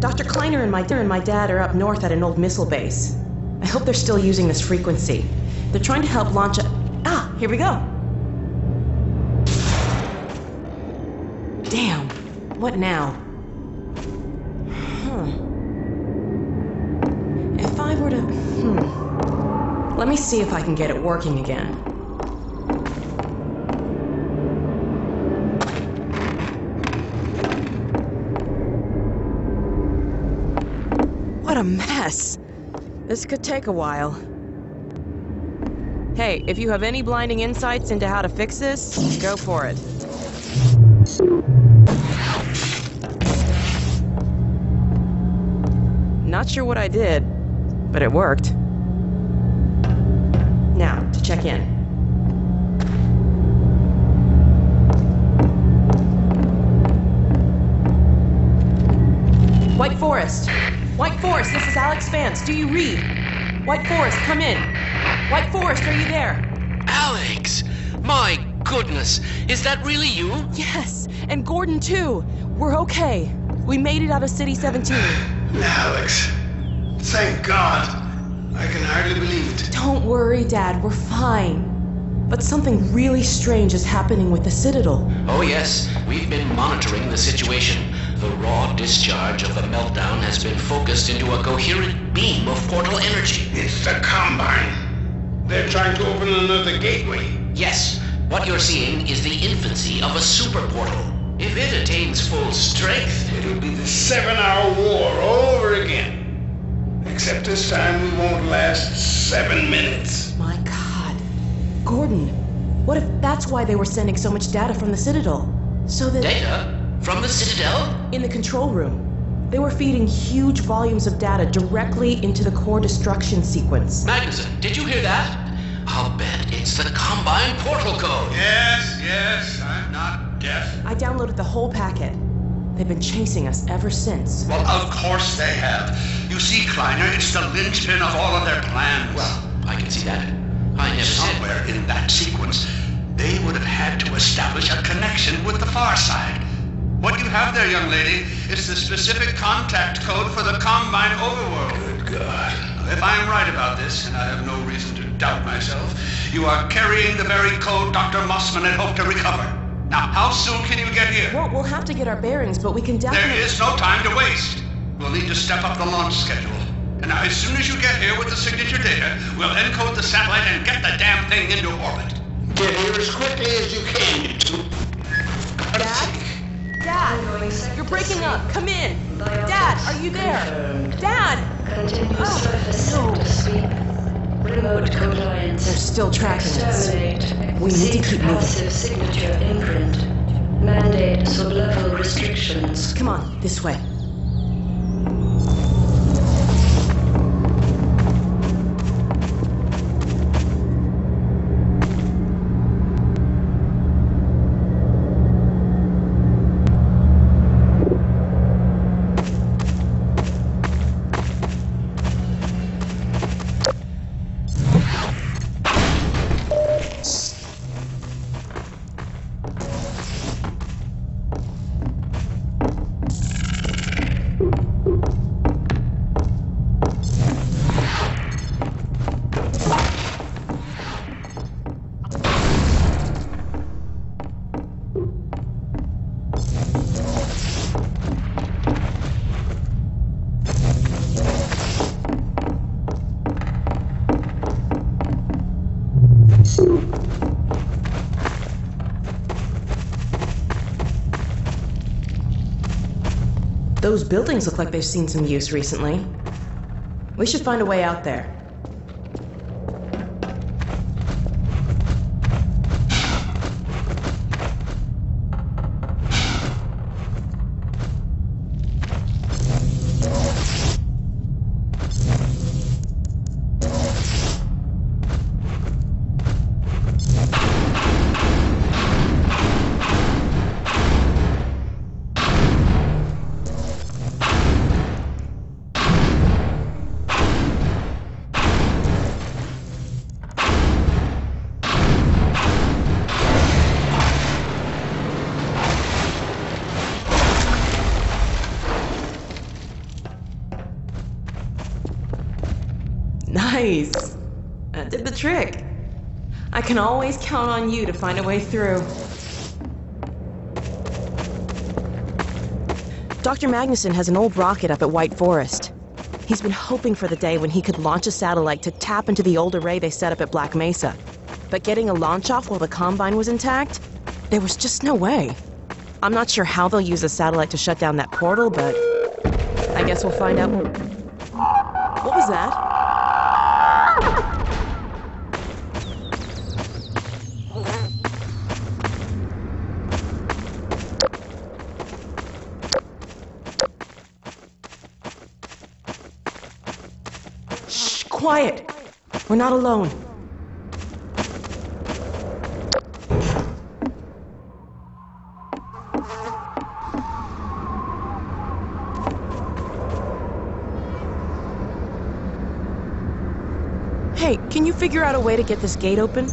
Dr. Kleiner and my, and my dad are up north at an old missile base. I hope they're still using this frequency. They're trying to help launch a. Ah, here we go. Damn. What now? Huh. If I were to. Hmm. Let me see if I can get it working again. What a mess. This could take a while. Hey, if you have any blinding insights into how to fix this, go for it. Not sure what I did, but it worked. Now, to check in. White Forest! White Forest, this is Alyx Vance. Do you read? White Forest, come in. White Forest, are you there? Alyx! My goodness! Is that really you? Yes, and Gordon too. We're okay. We made it out of City 17. Alyx. Thank God. I can hardly believe it. Don't worry, Dad, we're fine. But something really strange is happening with the Citadel. Oh, yes. We've been monitoring the situation. The raw discharge of the meltdown has been focused into a coherent beam of portal energy. It's the Combine. They're trying to open another gateway. Yes, what you're seeing is the infancy of a super portal. If it attains full strength, It'll be the seven hour war all over again. Except this time we won't last seven minutes. My God. Gordon, what if that's why they were sending so much data from the Citadel? So that. data from the Citadel? In the control room, they were feeding huge volumes of data directly into the core destruction sequence. Magnusson, did you hear that? I'll bet it's the Combine portal code. Yes, yes, I'm not deaf. I downloaded the whole packet. They've been chasing us ever since. Well, of course they have. You see, Kleiner, it's the linchpin of all of their plans. Well, I can see that. I never said. somewhere in that sequence, they would have had to establish a connection with the far side. What you have there, young lady, is the specific contact code for the Combine overworld. Good God. If I'm right about this, and I have no reason to doubt myself, you are carrying the very code Dr. Mossman had hoped to recover. Now, how soon can you get here? Well, we'll have to get our bearings, but we can There definitely. is no time to waste. We'll need to step up the launch schedule. And now, as soon as you get here with the signature data, we'll encode the satellite and get the damn thing into orbit. Get here as quickly as you can, you two. Dad? Dad! You're breaking up! Come in! Dad, are you there? Dad! Oh, no. Remote compliance. They're still tracking us. We need to keep moving. signature imprint. Mandate sublevel restrictions. Come on, this way. Those buildings look like they've seen some use recently. We should find a way out there. Nice. That did the trick. I can always count on you to find a way through. Dr. Magnusson has an old rocket up at White Forest. He's been hoping for the day when he could launch a satellite to tap into the old array they set up at Black Mesa. But getting a launch off while the Combine was intact? There was just no way. I'm not sure how they'll use a satellite to shut down that portal, but I guess we'll find out. What was that? Quiet. We're not alone. Hey, can you figure out a way to get this gate open?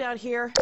Around out here.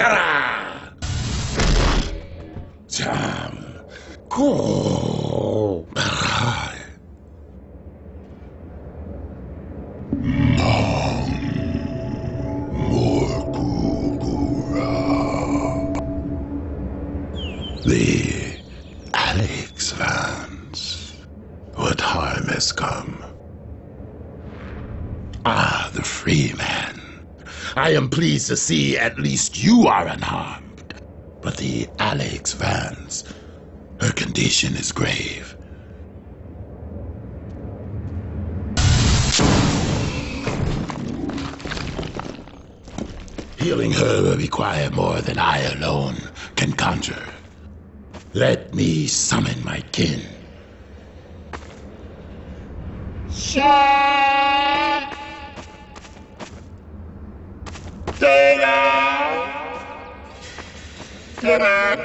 Kara! Jam! Ko! The Alyx Vance. What harm has come? Ah, the Freeman. I am pleased to see at least you are unharmed. But the Alyx Vance, her condition is grave. Healing her will require more than I alone can conjure. Let me summon my kin. My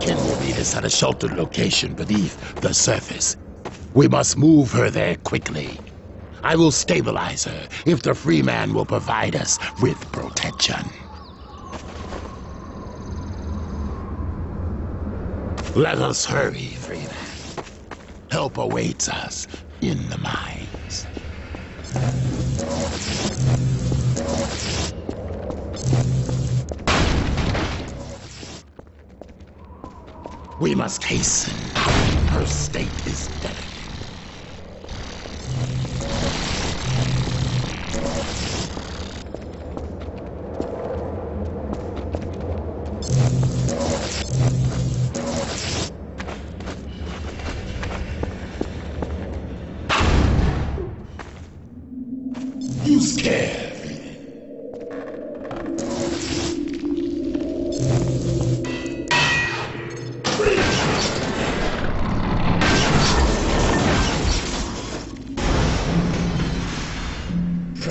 kin will meet us at a sheltered location beneath the surface. We must move her there quickly. I will stabilize her if the Freeman will provide us with protection. Let us hurry, Freeman. Help awaits us in the mines. We must hasten. Her state is delicate.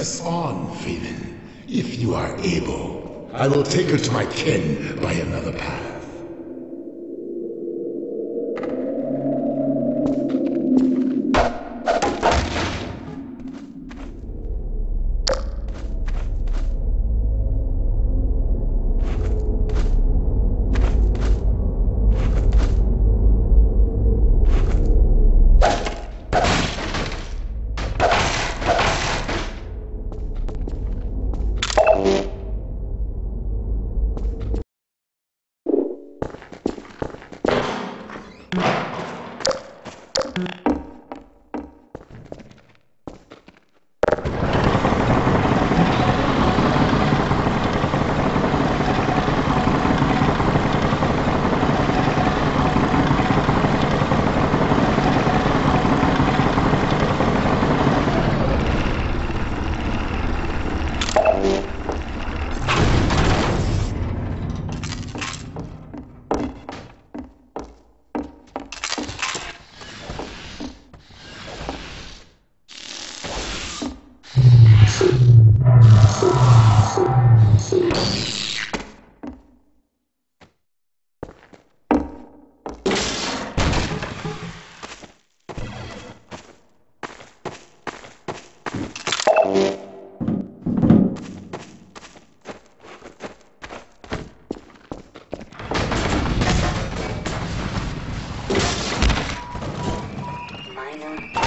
On, Freeman. If you are able, I will take her to my kin by another path. Minor